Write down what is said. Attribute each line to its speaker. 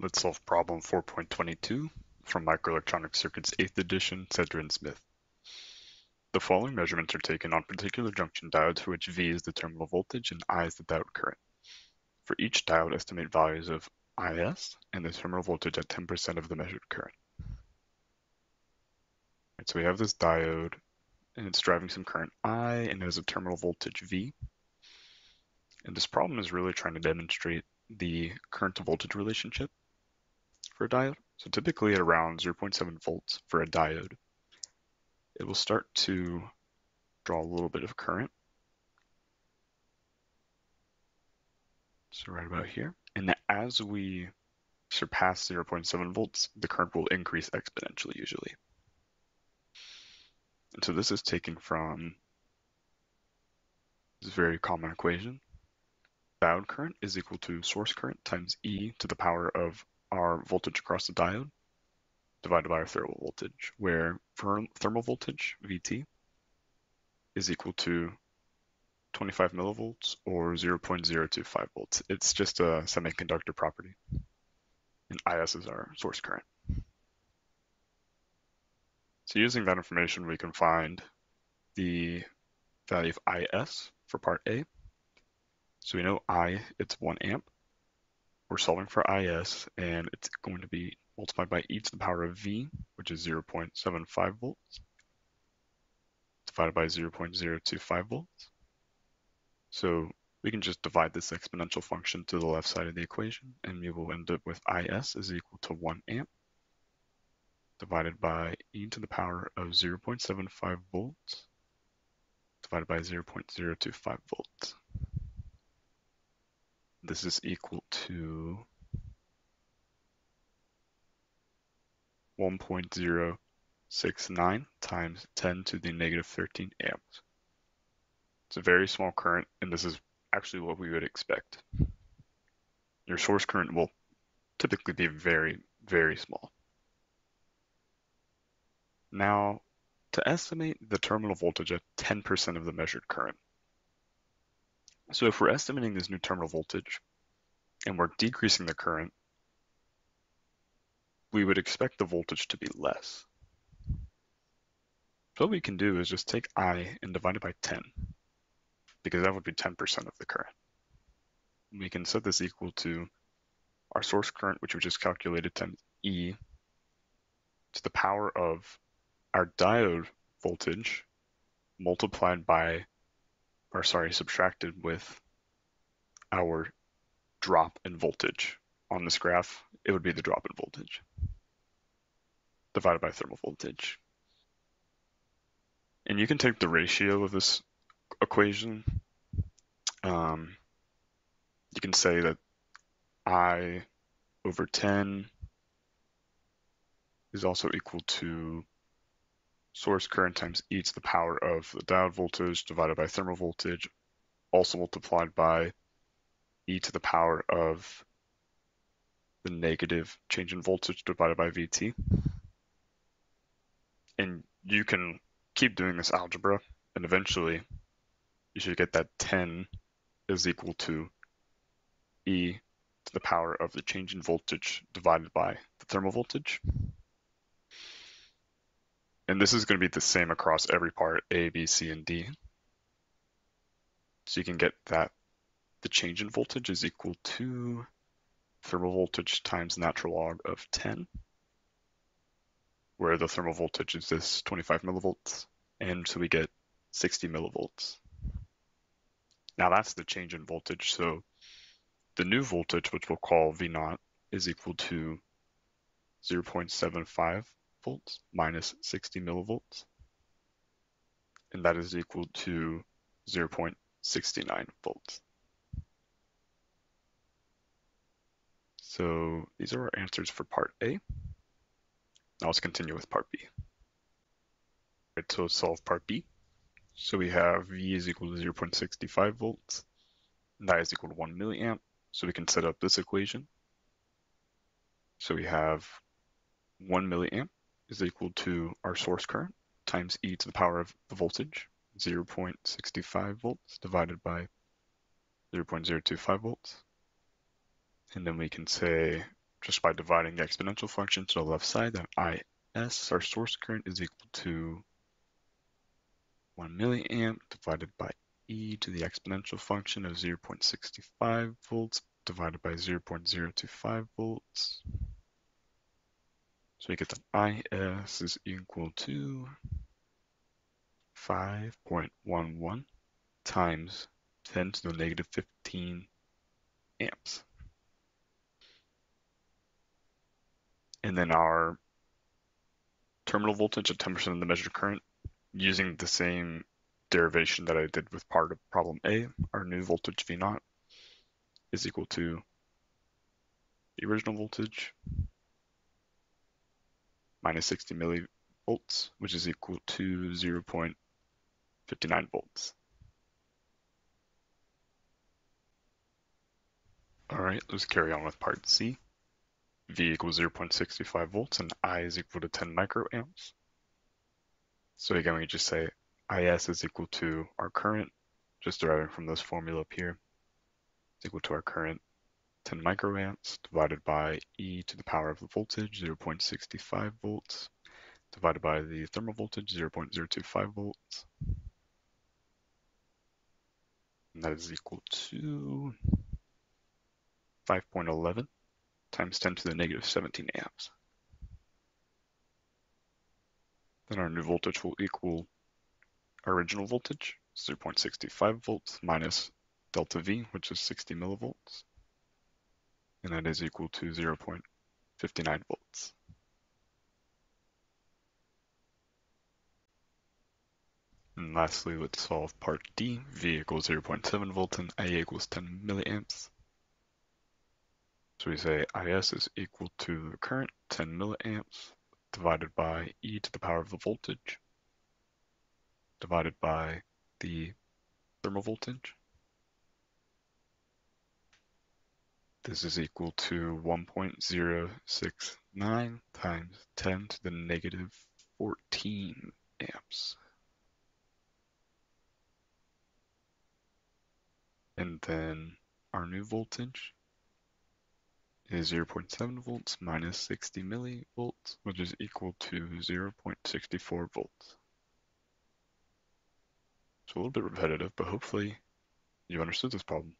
Speaker 1: Let's solve problem 4.22 from Microelectronic Circuits 8th edition, Sedra and Smith. The following measurements are taken on particular junction diodes for which V is the terminal voltage and I is the diode current. For each diode, estimate values of IS and the terminal voltage at 10% of the measured current. Right, so we have this diode and it's driving some current I and it has a terminal voltage V. And this problem is really trying to demonstrate the current to voltage relationship for a diode. So typically at around 0.7 volts for a diode, it will start to draw a little bit of current. So right about here. And as we surpass 0.7 volts, the current will increase exponentially usually. And so this is taken from this very common equation. Diode current is equal to source current times E to the power of our voltage across the diode divided by our thermal voltage, where thermal voltage, VT, is equal to 25 millivolts or 0.025 volts. It's just a semiconductor property. And IS is our source current. So using that information, we can find the value of IS for part A. So we know I, it's 1 amp we're solving for IS and it's going to be multiplied by e to the power of V, which is 0.75 volts, divided by 0.025 volts. So we can just divide this exponential function to the left side of the equation and we will end up with IS is equal to 1 amp divided by e to the power of 0.75 volts divided by 0.025 volts. This is equal to 1.069 times 10 to the negative 13 amps. It's a very small current, and this is actually what we would expect. Your source current will typically be very, very small. Now, to estimate the terminal voltage at 10% of the measured current, so if we're estimating this new terminal voltage and we're decreasing the current, we would expect the voltage to be less. So what we can do is just take I and divide it by 10, because that would be 10% of the current. We can set this equal to our source current, which we just calculated, times E to the power of our diode voltage multiplied by or sorry, subtracted with our drop in voltage on this graph, it would be the drop in voltage divided by thermal voltage. And you can take the ratio of this equation. Um, you can say that I over 10 is also equal to source current times e to the power of the diode voltage divided by thermal voltage, also multiplied by e to the power of the negative change in voltage divided by VT. And you can keep doing this algebra, and eventually you should get that 10 is equal to e to the power of the change in voltage divided by the thermal voltage. And this is going to be the same across every part, A, B, C, and D. So you can get that the change in voltage is equal to thermal voltage times natural log of 10, where the thermal voltage is this 25 millivolts, and so we get 60 millivolts. Now that's the change in voltage, so the new voltage, which we'll call V naught, is equal to 0.75 volts minus 60 millivolts. And that is equal to 0.69 volts. So these are our answers for part A. Now let's continue with part B. Right, so solve part B. So we have V is equal to 0.65 volts, and that is equal to 1 milliamp. So we can set up this equation. So we have 1 milliamp is equal to our source current times e to the power of the voltage, 0.65 volts divided by 0.025 volts. And then we can say just by dividing the exponential function to the left side, that IS, our source current, is equal to 1 milliamp divided by e to the exponential function of 0.65 volts divided by 0.025 volts. So we get that IS is equal to 5.11 times 10 to the negative 15 amps. And then our terminal voltage at 10% of the measured current using the same derivation that I did with part of problem A, our new voltage V naught is equal to the original voltage minus 60 millivolts, which is equal to 0.59 volts. All right, let's carry on with part C. V equals 0.65 volts and I is equal to 10 microamps. So again, we just say IS is equal to our current, just deriving from this formula up here, is equal to our current 10 microamps divided by E to the power of the voltage, 0.65 volts, divided by the thermal voltage, 0.025 volts. And that is equal to 5.11 times 10 to the negative 17 amps. Then our new voltage will equal original voltage, 0.65 volts minus delta V, which is 60 millivolts. And that is equal to 0.59 volts. And lastly, let's solve part D. V equals 0.7 volts and A equals 10 milliamps. So we say IS is equal to the current 10 milliamps divided by e to the power of the voltage divided by the thermal voltage. This is equal to 1.069 times 10 to the negative 14 amps. And then our new voltage is 0.7 volts minus 60 millivolts, which is equal to 0.64 volts. So a little bit repetitive, but hopefully you understood this problem.